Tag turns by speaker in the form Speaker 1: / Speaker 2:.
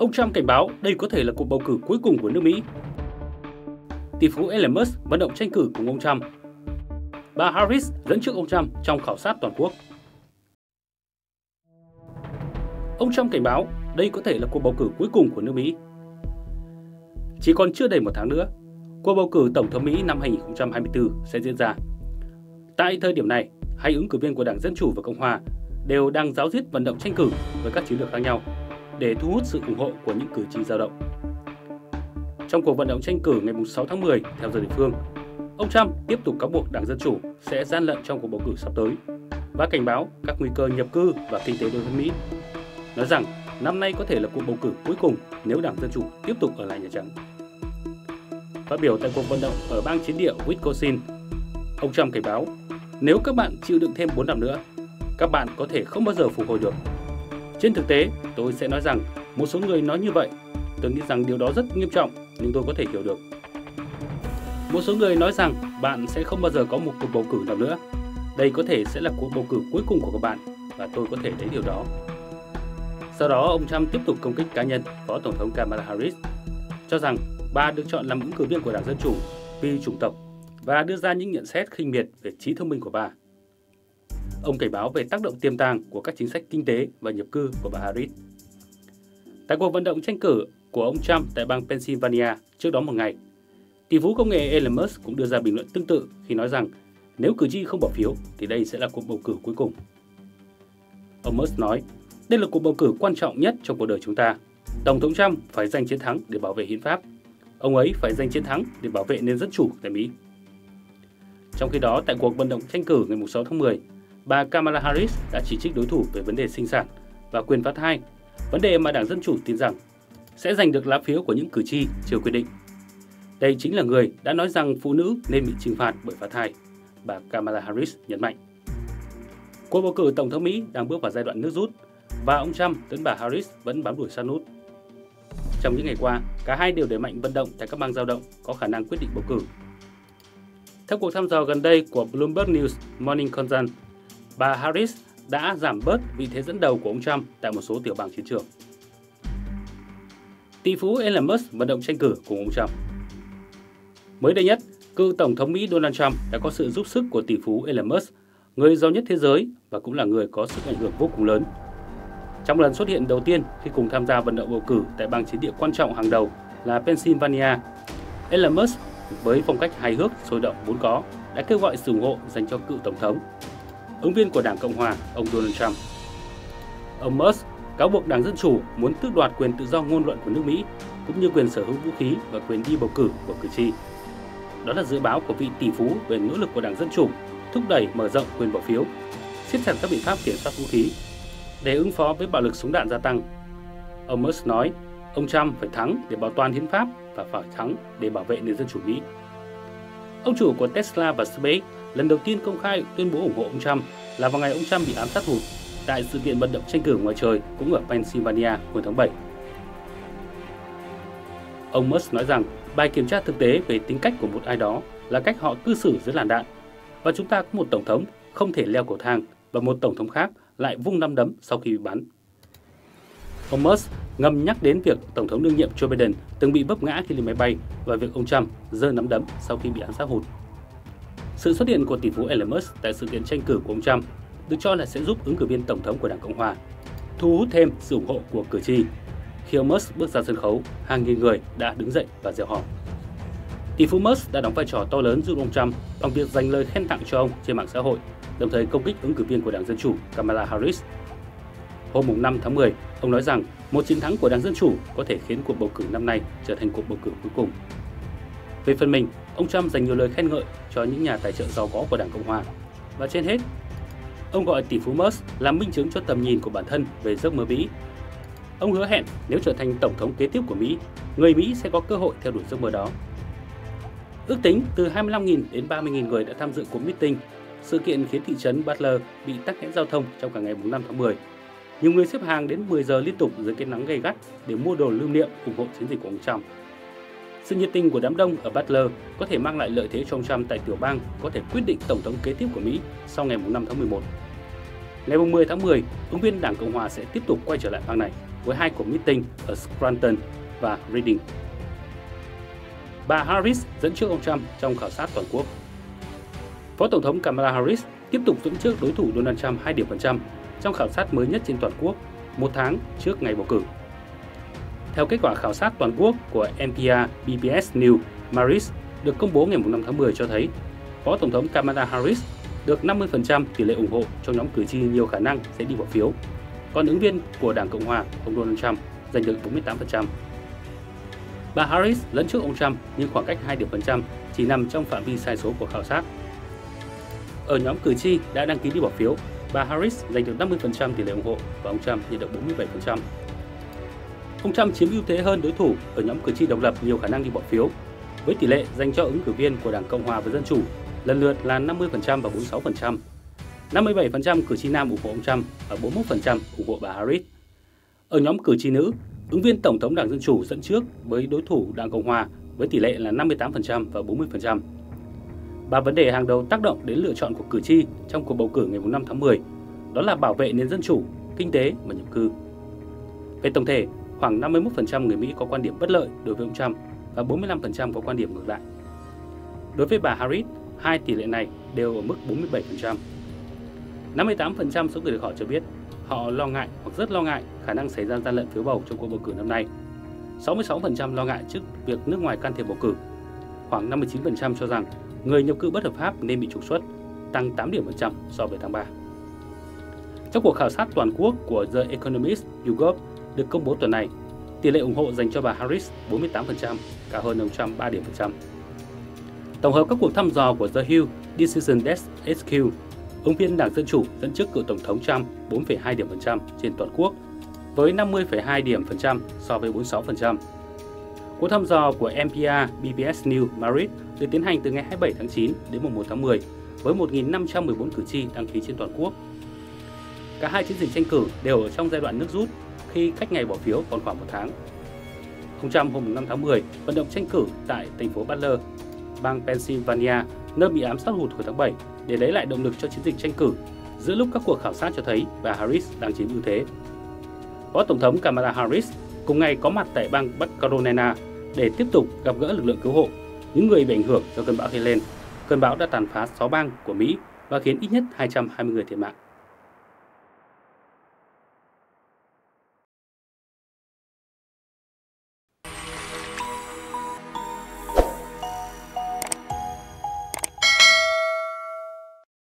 Speaker 1: Ông Trump cảnh báo đây có thể là cuộc bầu cử cuối cùng của nước Mỹ. Tỷ phú Elon Musk vận động tranh cử cùng ông Trump. Bà Harris dẫn trước ông Trump trong khảo sát toàn quốc. Ông Trump cảnh báo đây có thể là cuộc bầu cử cuối cùng của nước Mỹ. Chỉ còn chưa đầy một tháng nữa, cuộc bầu cử Tổng thống Mỹ năm 2024 sẽ diễn ra. Tại thời điểm này, hai ứng cử viên của Đảng Dân Chủ và Cộng Hòa đều đang giáo diết vận động tranh cử với các chiến lược khác nhau để thu hút sự ủng hộ của những cử tri dao động. Trong cuộc vận động tranh cử ngày 6 tháng 10 theo giờ địa phương, ông Trump tiếp tục cáo buộc Đảng Dân Chủ sẽ gian lận trong cuộc bầu cử sắp tới và cảnh báo các nguy cơ nhập cư và kinh tế đối với Mỹ. Nói rằng năm nay có thể là cuộc bầu cử cuối cùng nếu Đảng Dân Chủ tiếp tục ở lại Nhà Trắng. Phát biểu tại cuộc vận động ở bang chiến địa Wisconsin, ông Trump cảnh báo nếu các bạn chịu đựng thêm 4 năm nữa, các bạn có thể không bao giờ phục hồi được. Trên thực tế, tôi sẽ nói rằng một số người nói như vậy. Tôi nghĩ rằng điều đó rất nghiêm trọng, nhưng tôi có thể hiểu được. Một số người nói rằng bạn sẽ không bao giờ có một cuộc bầu cử nào nữa. Đây có thể sẽ là cuộc bầu cử cuối cùng của các bạn và tôi có thể thấy điều đó. Sau đó, ông Trump tiếp tục công kích cá nhân Phó Tổng thống Kamala Harris, cho rằng bà được chọn làm ứng cử viên của Đảng Dân Chủ vì chủng tộc và đưa ra những nhận xét khinh miệt về trí thông minh của bà. Ông cảnh báo về tác động tiềm tàng của các chính sách kinh tế và nhập cư của bà Harris. Tại cuộc vận động tranh cử của ông Trump tại bang Pennsylvania trước đó một ngày, tỷ phú công nghệ Elon Musk cũng đưa ra bình luận tương tự khi nói rằng nếu cử tri không bỏ phiếu thì đây sẽ là cuộc bầu cử cuối cùng. Ông Musk nói, đây là cuộc bầu cử quan trọng nhất trong cuộc đời chúng ta. Tổng thống Trump phải giành chiến thắng để bảo vệ hiến pháp. Ông ấy phải giành chiến thắng để bảo vệ nền dân chủ tại Mỹ. Trong khi đó, tại cuộc vận động tranh cử ngày 6 tháng 10, bà Kamala Harris đã chỉ trích đối thủ về vấn đề sinh sản và quyền phá thai, vấn đề mà Đảng Dân Chủ tin rằng sẽ giành được lá phiếu của những cử tri chưa quyết định. Đây chính là người đã nói rằng phụ nữ nên bị trừng phạt bởi phá thai, bà Kamala Harris nhấn mạnh. Cuộc bầu cử Tổng thống Mỹ đang bước vào giai đoạn nước rút và ông Trump lẫn bà Harris vẫn bám đuổi sát nút. Trong những ngày qua, cả hai đều đẩy mạnh vận động tại các bang giao động có khả năng quyết định bầu cử theo cuộc thăm dò gần đây của Bloomberg News Morning Consult, bà Harris đã giảm bớt vị thế dẫn đầu của ông Trump tại một số tiểu bang chiến trường. Tỷ phú Elon Musk vận động tranh cử cùng ông Trump. Mới đây nhất, cựu Tổng thống Mỹ Donald Trump đã có sự giúp sức của tỷ phú Elon Musk, người giàu nhất thế giới và cũng là người có sức ảnh hưởng vô cùng lớn. Trong lần xuất hiện đầu tiên khi cùng tham gia vận động bầu cử tại bang chiến địa quan trọng hàng đầu là Pennsylvania, Elon Musk với phong cách hài hước, sôi động vốn có, đã kêu gọi sự ủng hộ dành cho cựu tổng thống, ứng viên của Đảng Cộng hòa, ông Donald Trump. Ông Musk cáo buộc Đảng Dân Chủ muốn tước đoạt quyền tự do ngôn luận của nước Mỹ, cũng như quyền sở hữu vũ khí và quyền đi bầu cử của cử tri. Đó là dự báo của vị tỷ phú về nỗ lực của Đảng Dân Chủ thúc đẩy mở rộng quyền bỏ phiếu, siết chặt các biện pháp kiểm soát vũ khí để ứng phó với bạo lực súng đạn gia tăng. Ông Musk nói, ông Trump phải thắng để bảo toàn hiến pháp và phải thắng để bảo vệ nền dân chủ Mỹ. Ông chủ của Tesla và SpaceX lần đầu tiên công khai tuyên bố ủng hộ ông Trump là vào ngày ông Trump bị ám sát hụt tại sự kiện vận động tranh cử ngoài trời cũng ở Pennsylvania hồi tháng 7. Ông Musk nói rằng bài kiểm tra thực tế về tính cách của một ai đó là cách họ cư xử dưới làn đạn và chúng ta có một tổng thống không thể leo cầu thang và một tổng thống khác lại vung năm đấm sau khi bị bắn. Ông Musk ngầm nhắc đến việc Tổng thống đương nhiệm Joe Biden từng bị vấp ngã khi lên máy bay và việc ông Trump giơ nắm đấm sau khi bị ám sát hụt. Sự xuất hiện của tỷ phú Elon Musk tại sự kiện tranh cử của ông Trump được cho là sẽ giúp ứng cử viên tổng thống của Đảng Cộng hòa thu hút thêm sự ủng hộ của cử tri. Khi ông Musk bước ra sân khấu, hàng nghìn người đã đứng dậy và reo hò. Tỷ phú Musk đã đóng vai trò to lớn giúp ông Trump bằng việc dành lời khen tặng cho ông trên mạng xã hội, đồng thời công kích ứng cử viên của Đảng Dân Chủ Kamala Harris Hôm 5 tháng 10, ông nói rằng một chiến thắng của Đảng Dân Chủ có thể khiến cuộc bầu cử năm nay trở thành cuộc bầu cử cuối cùng. Về phần mình, ông Trump dành nhiều lời khen ngợi cho những nhà tài trợ giàu có của Đảng Cộng Hòa. Và trên hết, ông gọi tỷ phú Musk làm minh chứng cho tầm nhìn của bản thân về giấc mơ Mỹ. Ông hứa hẹn nếu trở thành tổng thống kế tiếp của Mỹ, người Mỹ sẽ có cơ hội theo đuổi giấc mơ đó. Ước tính từ 25.000 đến 30.000 người đã tham dự cuộc meeting. Sự kiện khiến thị trấn Butler bị tắc nghẽn giao thông trong cả ngày 5 tháng 10 nhiều người xếp hàng đến 10 giờ liên tục dưới cái nắng gay gắt để mua đồ lưu niệm ủng hộ chiến dịch của ông Trump. Sự nhiệt tình của đám đông ở Butler có thể mang lại lợi thế cho ông Trump tại tiểu bang có thể quyết định tổng thống kế tiếp của Mỹ sau ngày 5 tháng 11. Ngày 10 tháng 10, ứng viên Đảng Cộng hòa sẽ tiếp tục quay trở lại bang này. với hai cuộc meeting ở Scranton và Reading. Bà Harris dẫn trước ông Trump trong khảo sát toàn quốc. Phó Tổng thống Kamala Harris tiếp tục dẫn trước đối thủ Donald Trump 2 điểm phần trăm trong khảo sát mới nhất trên toàn quốc một tháng trước ngày bầu cử. Theo kết quả khảo sát toàn quốc của NPR BBS News, Maris được công bố ngày 5 tháng 10 cho thấy Phó Tổng thống Kamala Harris được 50% tỷ lệ ủng hộ trong nhóm cử tri nhiều khả năng sẽ đi bỏ phiếu. Còn ứng viên của Đảng Cộng hòa, ông Donald Trump, giành được 48%. Bà Harris dẫn trước ông Trump nhưng khoảng cách 2 điểm phần trăm chỉ nằm trong phạm vi sai số của khảo sát. Ở nhóm cử tri đã đăng ký đi bỏ phiếu, bà Harris giành được 50% tỷ lệ ủng hộ và ông Trump nhận được 47%. Ông Trump chiếm ưu thế hơn đối thủ ở nhóm cử tri độc lập nhiều khả năng đi bỏ phiếu, với tỷ lệ dành cho ứng cử viên của Đảng Cộng hòa và Dân chủ lần lượt là 50% và 46%. 57% cử tri nam ủng hộ ông Trump và 41% ủng hộ bà Harris. Ở nhóm cử tri nữ, ứng viên Tổng thống Đảng Dân Chủ dẫn trước với đối thủ Đảng Cộng Hòa với tỷ lệ là 58% và 40%. Ba vấn đề hàng đầu tác động đến lựa chọn của cử tri trong cuộc bầu cử ngày 5 tháng 10 đó là bảo vệ nền dân chủ, kinh tế và nhập cư. Về tổng thể, khoảng 51% người Mỹ có quan điểm bất lợi đối với ông Trump và 45% có quan điểm ngược lại. Đối với bà Harris, hai tỷ lệ này đều ở mức 47%. 58% số người được hỏi cho biết họ lo ngại hoặc rất lo ngại khả năng xảy ra gian lận phiếu bầu trong cuộc bầu cử năm nay. 66% lo ngại trước việc nước ngoài can thiệp bầu cử. Khoảng 59% cho rằng người nhập cư bất hợp pháp nên bị trục xuất, tăng 8 điểm phần trăm so với tháng 3. Trong cuộc khảo sát toàn quốc của The Economist YouGov được công bố tuần này, tỷ lệ ủng hộ dành cho bà Harris 48%, cao hơn ông Trump 3 điểm phần trăm. Tổng hợp các cuộc thăm dò của The Hill Decision Desk HQ, ứng viên Đảng Dân Chủ dẫn trước cựu Tổng thống Trump 4,2 điểm phần trăm trên toàn quốc, với 50,2 điểm phần trăm so với 46%. Cuộc thăm dò của NPR BBS News Madrid được tiến hành từ ngày 27 tháng 9 đến 1 tháng 10 với 1.514 cử tri đăng ký trên toàn quốc. Cả hai chiến dịch tranh cử đều ở trong giai đoạn nước rút khi cách ngày bỏ phiếu còn khoảng một tháng. Ông Trump hôm 5 tháng 10 vận động tranh cử tại thành phố Butler, bang Pennsylvania, nơi bị ám sát hụt hồi tháng 7 để lấy lại động lực cho chiến dịch tranh cử, giữa lúc các cuộc khảo sát cho thấy bà Harris đang chiếm ưu thế. Phó Tổng thống Kamala Harris cùng ngày có mặt tại bang Bắc Carolina để tiếp tục gặp gỡ lực lượng cứu hộ, những người bị ảnh hưởng do cơn bão Helen. Cơn bão đã tàn phá 6 bang của Mỹ và khiến ít nhất 220 người thiệt mạng.